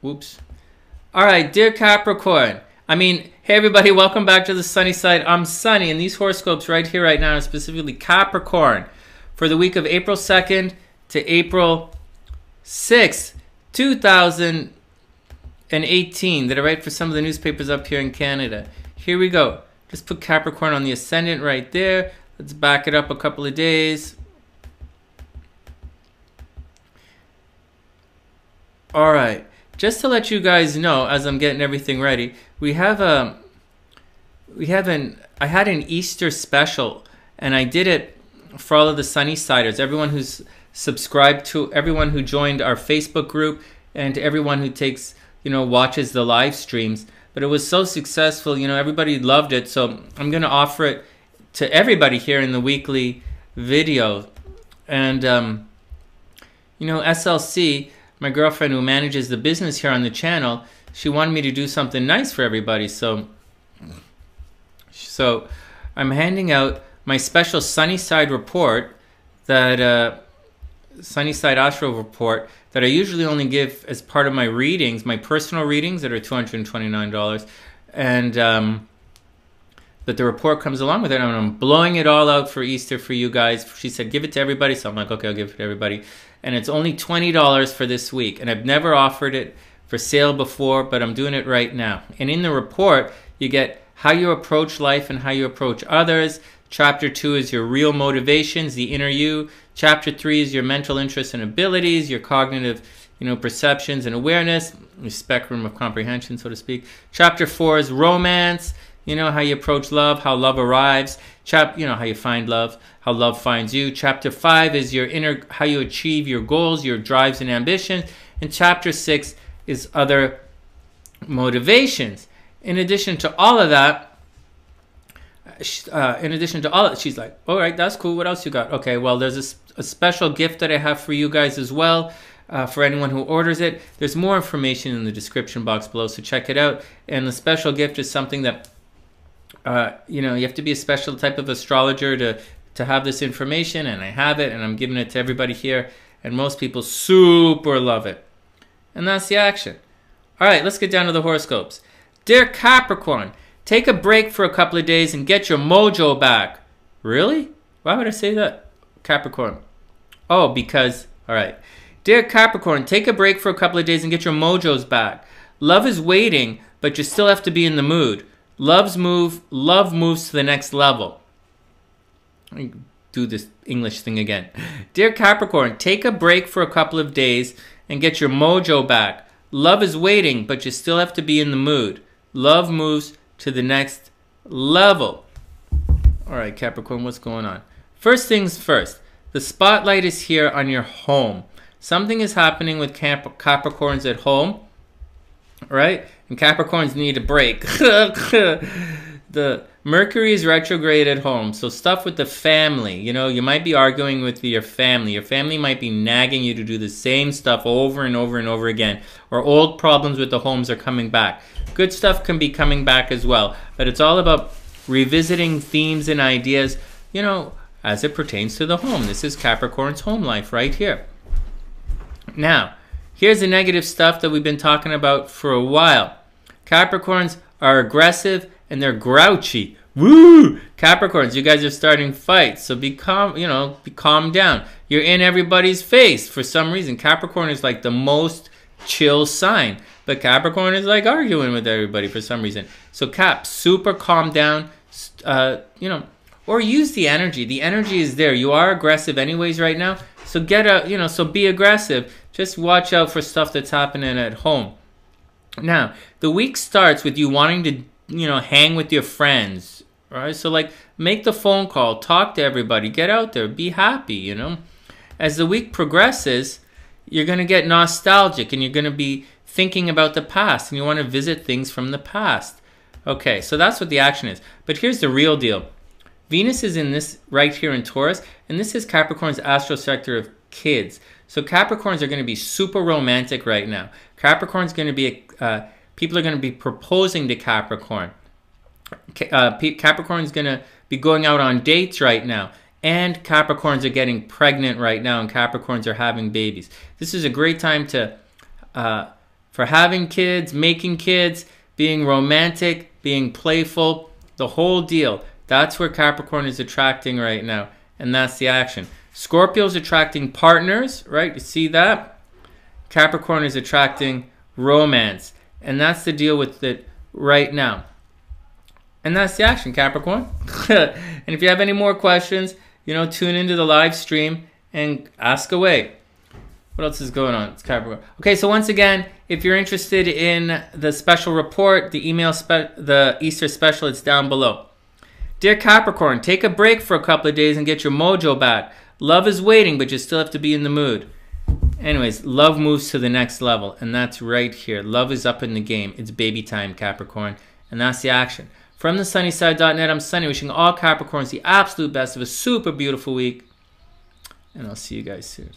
Whoops. All right, dear Capricorn. I mean, hey everybody, welcome back to the sunny side. I'm Sunny, and these horoscopes right here, right now, are specifically Capricorn for the week of April 2nd to April 6th, 2018, that I write for some of the newspapers up here in Canada. Here we go. Just put Capricorn on the ascendant right there. Let's back it up a couple of days. All right just to let you guys know, as I'm getting everything ready, we have a, we have an, I had an Easter special, and I did it for all of the SunnySiders, everyone who's subscribed to, everyone who joined our Facebook group, and everyone who takes, you know, watches the live streams. But it was so successful, you know, everybody loved it. So I'm going to offer it to everybody here in the weekly video. And, um, you know, SLC, my girlfriend who manages the business here on the channel, she wanted me to do something nice for everybody. So, so I'm handing out my special Sunnyside report that uh, Sunnyside Astro report that I usually only give as part of my readings, my personal readings that are $229. And um, but the report comes along with it, and I'm blowing it all out for Easter for you guys. She said, give it to everybody. So I'm like, okay, I'll give it to everybody and it's only $20 for this week. And I've never offered it for sale before, but I'm doing it right now. And in the report, you get how you approach life and how you approach others. Chapter 2 is your real motivations, the inner you. Chapter 3 is your mental interests and abilities, your cognitive you know, perceptions and awareness, your spectrum of comprehension, so to speak. Chapter 4 is romance, you know, how you approach love, how love arrives. Chap, you know, how you find love how love finds you. Chapter 5 is your inner how you achieve your goals, your drives and ambitions. And chapter 6 is other motivations. In addition to all of that, uh, in addition to all that, she's like, all right, that's cool. What else you got? Okay, well, there's a, a special gift that I have for you guys as well. Uh, for anyone who orders it, there's more information in the description box below, so check it out. And the special gift is something that uh, you know, you have to be a special type of astrologer to to have this information, and I have it, and I'm giving it to everybody here, and most people super love it. And that's the action. All right, let's get down to the horoscopes. Dear Capricorn, take a break for a couple of days and get your mojo back. Really? Why would I say that? Capricorn. Oh, because, all right. Dear Capricorn, take a break for a couple of days and get your mojos back. Love is waiting, but you still have to be in the mood. Love's move, love moves to the next level do this English thing again. Dear Capricorn, take a break for a couple of days and get your mojo back. Love is waiting, but you still have to be in the mood. Love moves to the next level. All right, Capricorn, what's going on? First things first, the spotlight is here on your home. Something is happening with Cap- Capricorns at home, right? And Capricorns need a break. the Mercury is retrograde at home, so stuff with the family. You know, you might be arguing with your family. Your family might be nagging you to do the same stuff over and over and over again. Or old problems with the homes are coming back. Good stuff can be coming back as well, but it's all about revisiting themes and ideas, you know, as it pertains to the home. This is Capricorn's home life right here. Now, here's the negative stuff that we've been talking about for a while. Capricorns are aggressive and they're grouchy. Woo! Capricorns, you guys are starting fights, so be calm, you know, be calm down. You're in everybody's face for some reason. Capricorn is like the most chill sign, but Capricorn is like arguing with everybody for some reason. So Cap, super calm down, uh, you know, or use the energy. The energy is there. You are aggressive anyways right now, so get out, you know, so be aggressive. Just watch out for stuff that's happening at home. Now, the week starts with you wanting to, you know, hang with your friends, right? So like make the phone call, talk to everybody, get out there, be happy, you know. As the week progresses, you're going to get nostalgic and you're going to be thinking about the past and you want to visit things from the past. Okay, so that's what the action is. But here's the real deal. Venus is in this right here in Taurus, and this is Capricorn's astro sector of kids. So Capricorns are going to be super romantic right now. Capricorn's going to be, uh, people are going to be proposing to Capricorn uh, Capricorn's going to be going out on dates right now. And Capricorns are getting pregnant right now, and Capricorns are having babies. This is a great time to uh, for having kids, making kids, being romantic, being playful, the whole deal. That's where Capricorn is attracting right now, and that's the action. Scorpio is attracting partners, right? You see that? Capricorn is attracting romance, and that's the deal with it right now. And that's the action, Capricorn. and if you have any more questions, you know, tune into the live stream and ask away. What else is going on? It's Capricorn. Okay, so once again, if you're interested in the special report, the email, the Easter special, it's down below. Dear Capricorn, take a break for a couple of days and get your mojo back. Love is waiting, but you still have to be in the mood. Anyways, love moves to the next level, and that's right here. Love is up in the game. It's baby time, Capricorn, and that's the action. From the sunnyside.net, I'm Sonny, wishing all Capricorns the absolute best of a super beautiful week, and I'll see you guys soon.